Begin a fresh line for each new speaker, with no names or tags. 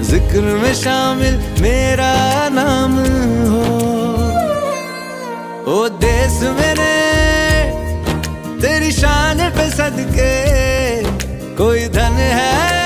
ज़िक्र में शामिल मेरा नाम हो। ओ देश मेरे, तेरी शान पे सदके, कोई धन है